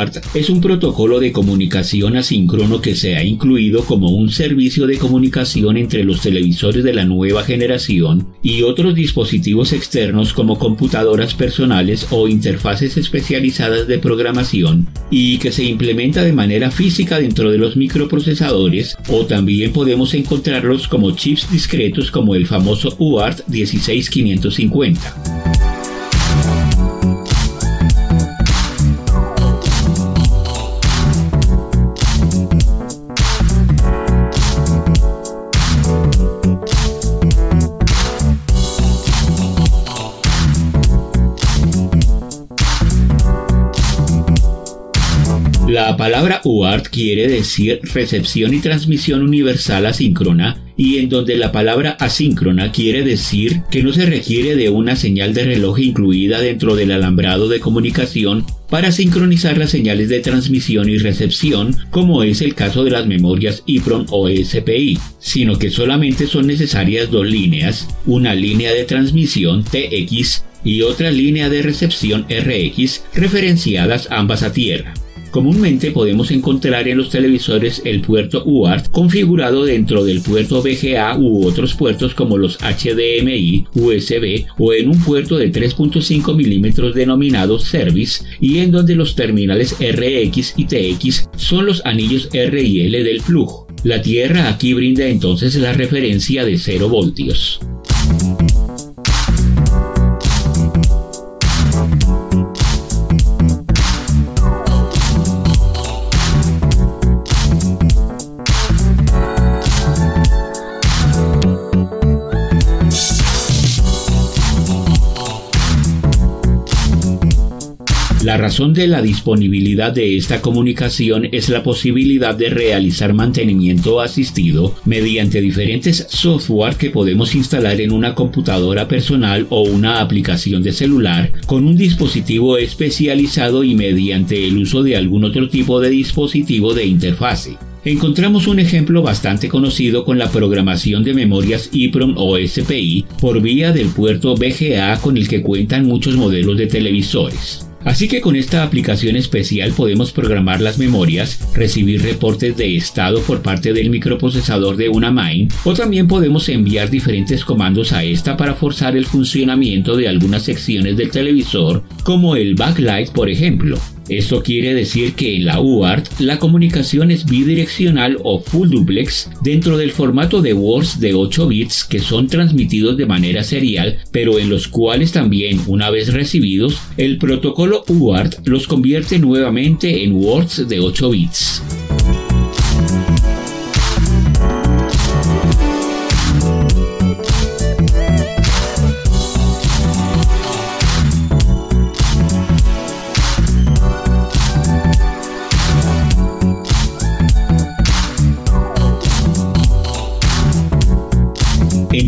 UART es un protocolo de comunicación asíncrono que se ha incluido como un servicio de comunicación entre los televisores de la nueva generación y otros dispositivos externos como computadoras personales o interfaces especializadas de programación y que se implementa de manera física dentro de los microprocesadores o también podemos encontrarlos como chips discretos como el famoso UART 16550. La palabra UART quiere decir recepción y transmisión universal asíncrona y en donde la palabra asíncrona quiere decir que no se requiere de una señal de reloj incluida dentro del alambrado de comunicación para sincronizar las señales de transmisión y recepción, como es el caso de las memorias EEPROM o SPI, sino que solamente son necesarias dos líneas, una línea de transmisión TX y otra línea de recepción RX, referenciadas ambas a tierra. Comúnmente podemos encontrar en los televisores el puerto UART configurado dentro del puerto VGA u otros puertos como los HDMI, USB o en un puerto de 3.5 milímetros denominado Service y en donde los terminales RX y TX son los anillos R y L del plug. La Tierra aquí brinda entonces la referencia de 0 voltios. La razón de la disponibilidad de esta comunicación es la posibilidad de realizar mantenimiento asistido mediante diferentes software que podemos instalar en una computadora personal o una aplicación de celular con un dispositivo especializado y mediante el uso de algún otro tipo de dispositivo de interfase. Encontramos un ejemplo bastante conocido con la programación de memorias EEPROM o SPI por vía del puerto VGA con el que cuentan muchos modelos de televisores. Así que con esta aplicación especial podemos programar las memorias, recibir reportes de estado por parte del microprocesador de una MAIN o también podemos enviar diferentes comandos a esta para forzar el funcionamiento de algunas secciones del televisor como el backlight por ejemplo. Esto quiere decir que en la UART la comunicación es bidireccional o full duplex dentro del formato de words de 8 bits que son transmitidos de manera serial, pero en los cuales también, una vez recibidos, el protocolo UART los convierte nuevamente en words de 8 bits.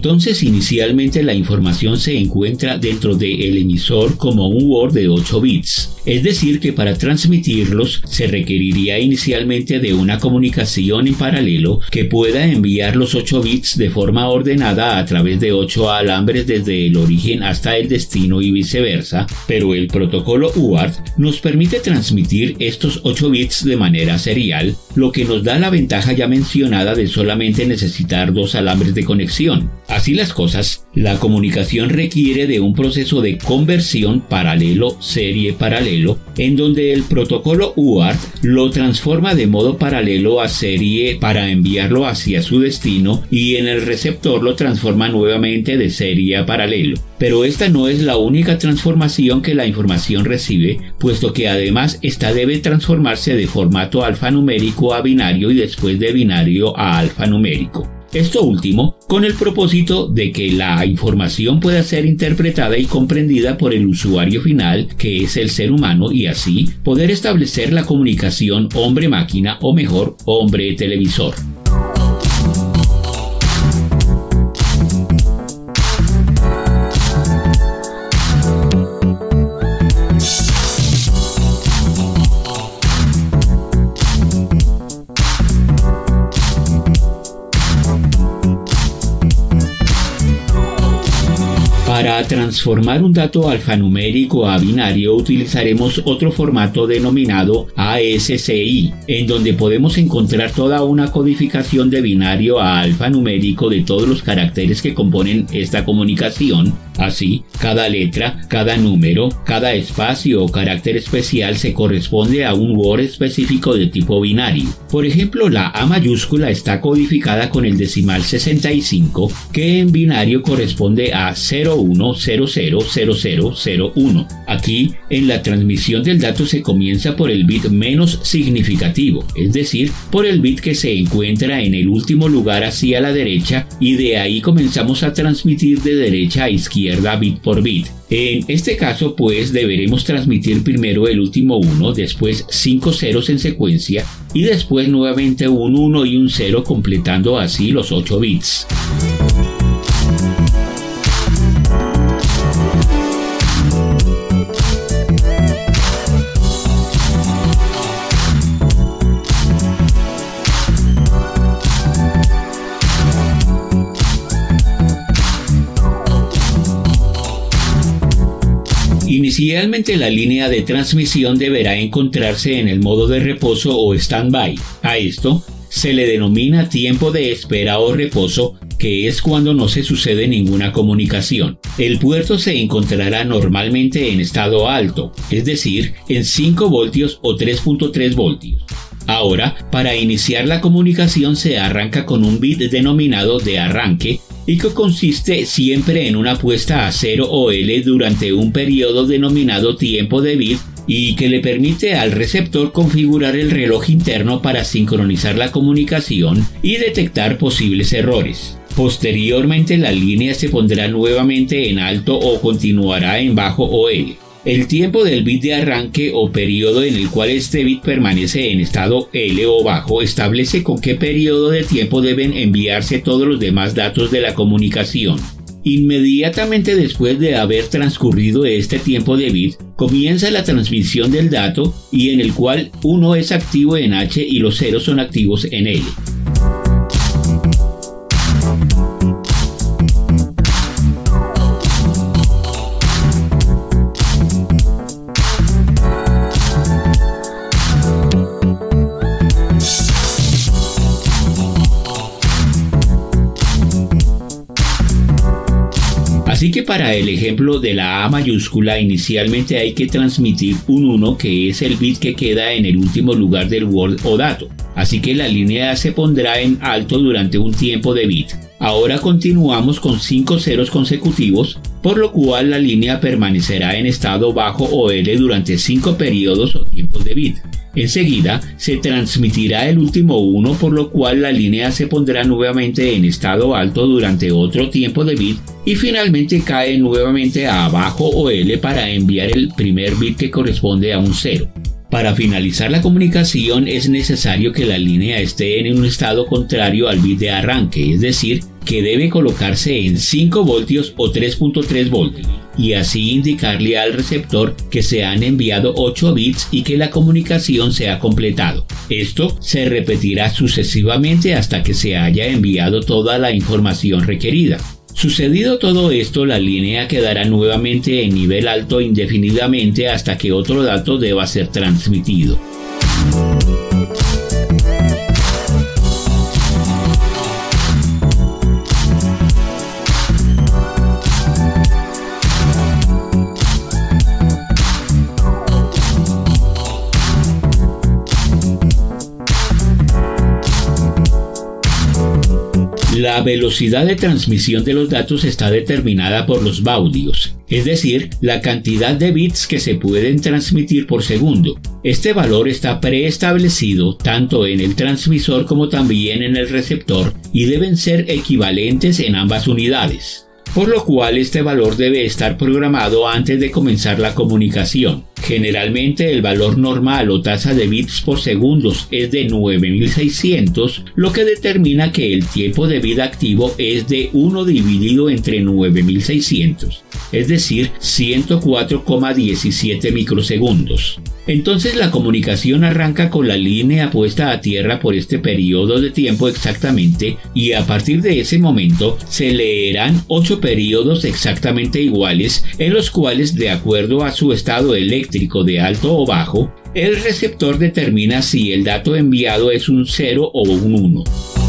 Entonces inicialmente la información se encuentra dentro del emisor como un Word de 8 bits. Es decir, que para transmitirlos se requeriría inicialmente de una comunicación en paralelo que pueda enviar los 8 bits de forma ordenada a través de 8 alambres desde el origen hasta el destino y viceversa, pero el protocolo UART nos permite transmitir estos 8 bits de manera serial, lo que nos da la ventaja ya mencionada de solamente necesitar dos alambres de conexión. Así las cosas, la comunicación requiere de un proceso de conversión paralelo serie paralelo en donde el protocolo UART lo transforma de modo paralelo a serie para enviarlo hacia su destino y en el receptor lo transforma nuevamente de serie a paralelo. Pero esta no es la única transformación que la información recibe, puesto que además esta debe transformarse de formato alfanumérico a binario y después de binario a alfanumérico. Esto último con el propósito de que la información pueda ser interpretada y comprendida por el usuario final, que es el ser humano, y así poder establecer la comunicación hombre-máquina o mejor hombre-televisor. Transformar un dato alfanumérico a binario utilizaremos otro formato denominado ASCII, en donde podemos encontrar toda una codificación de binario a alfanumérico de todos los caracteres que componen esta comunicación. Así, cada letra, cada número, cada espacio o carácter especial se corresponde a un Word específico de tipo binario. Por ejemplo, la A mayúscula está codificada con el decimal 65, que en binario corresponde a 01000001. Aquí, en la transmisión del dato se comienza por el bit menos significativo, es decir, por el bit que se encuentra en el último lugar hacia la derecha y de ahí comenzamos a transmitir de derecha a izquierda bit por bit. En este caso, pues deberemos transmitir primero el último 1, después 5 ceros en secuencia y después nuevamente un 1 y un 0 completando así los 8 bits. Inicialmente la línea de transmisión deberá encontrarse en el modo de reposo o stand-by. A esto se le denomina tiempo de espera o reposo, que es cuando no se sucede ninguna comunicación. El puerto se encontrará normalmente en estado alto, es decir, en 5 voltios o 3.3 voltios. Ahora, para iniciar la comunicación se arranca con un bit denominado de arranque y que consiste siempre en una puesta a 0 o L durante un periodo denominado tiempo de bit y que le permite al receptor configurar el reloj interno para sincronizar la comunicación y detectar posibles errores. Posteriormente la línea se pondrá nuevamente en alto o continuará en bajo o L. El tiempo del bit de arranque o periodo en el cual este bit permanece en estado L o bajo establece con qué periodo de tiempo deben enviarse todos los demás datos de la comunicación. Inmediatamente después de haber transcurrido este tiempo de bit, comienza la transmisión del dato y en el cual uno es activo en H y los ceros son activos en L. Así que para el ejemplo de la A mayúscula inicialmente hay que transmitir un 1 que es el bit que queda en el último lugar del word o dato. Así que la línea se pondrá en alto durante un tiempo de bit. Ahora continuamos con 5 ceros consecutivos, por lo cual la línea permanecerá en estado bajo o L durante 5 periodos o tiempos de bit. Enseguida se transmitirá el último 1 por lo cual la línea se pondrá nuevamente en estado alto durante otro tiempo de bit y finalmente cae nuevamente a abajo o L para enviar el primer bit que corresponde a un 0. Para finalizar la comunicación es necesario que la línea esté en un estado contrario al bit de arranque, es decir, que debe colocarse en 5 voltios o 3.3 voltios y así indicarle al receptor que se han enviado 8 bits y que la comunicación se ha completado. Esto se repetirá sucesivamente hasta que se haya enviado toda la información requerida. Sucedido todo esto, la línea quedará nuevamente en nivel alto indefinidamente hasta que otro dato deba ser transmitido. La velocidad de transmisión de los datos está determinada por los baudios, es decir, la cantidad de bits que se pueden transmitir por segundo. Este valor está preestablecido tanto en el transmisor como también en el receptor y deben ser equivalentes en ambas unidades por lo cual este valor debe estar programado antes de comenzar la comunicación. Generalmente el valor normal o tasa de bits por segundos es de 9600, lo que determina que el tiempo de vida activo es de 1 dividido entre 9600, es decir, 104,17 microsegundos. Entonces la comunicación arranca con la línea puesta a tierra por este periodo de tiempo exactamente y a partir de ese momento se leerán 8 ocho períodos exactamente iguales en los cuales, de acuerdo a su estado eléctrico de alto o bajo, el receptor determina si el dato enviado es un 0 o un 1.